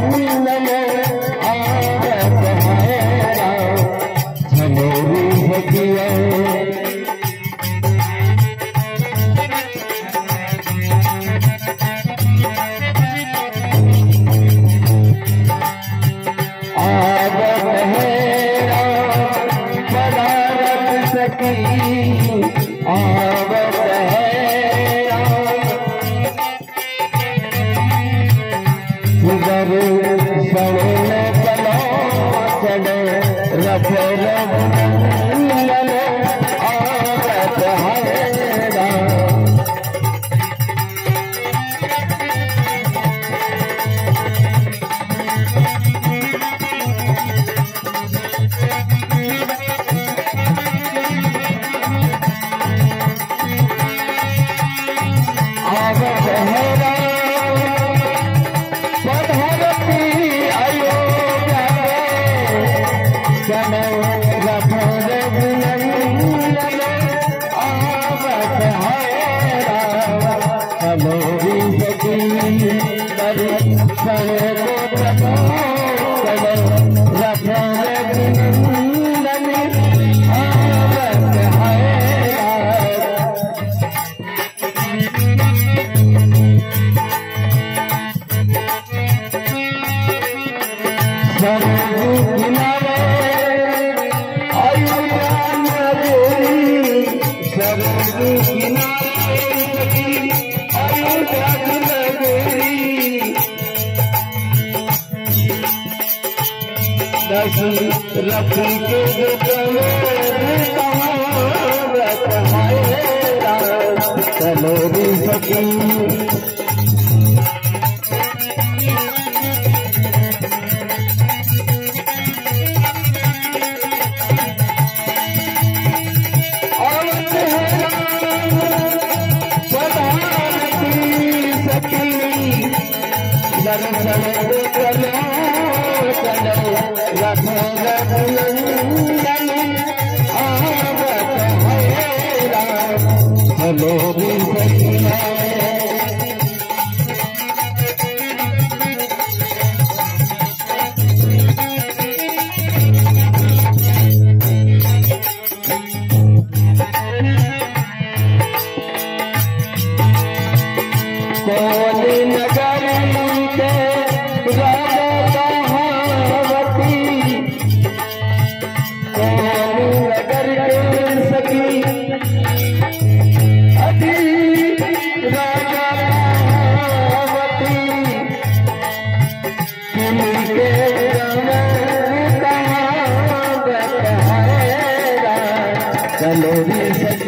Yeah. love, love, love, Lakhan के चलो रे सखी सखी सर सर चलो Hello, Hello,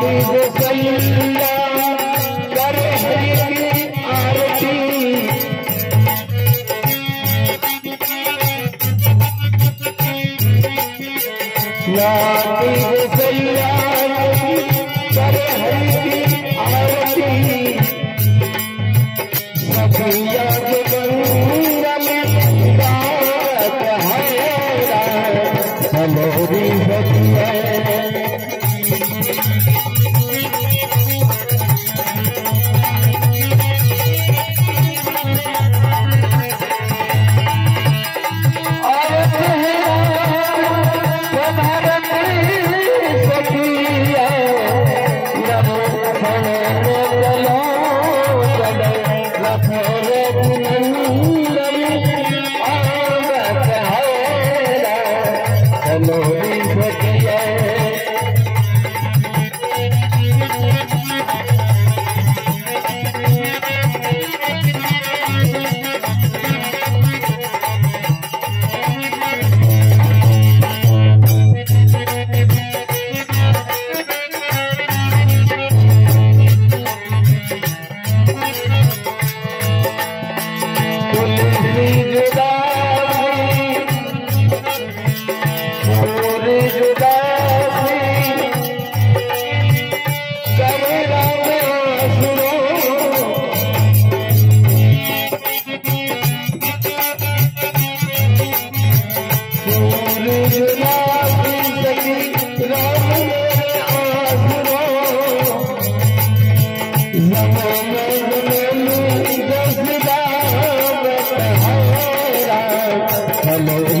Thank you.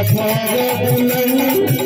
आधार बुलंद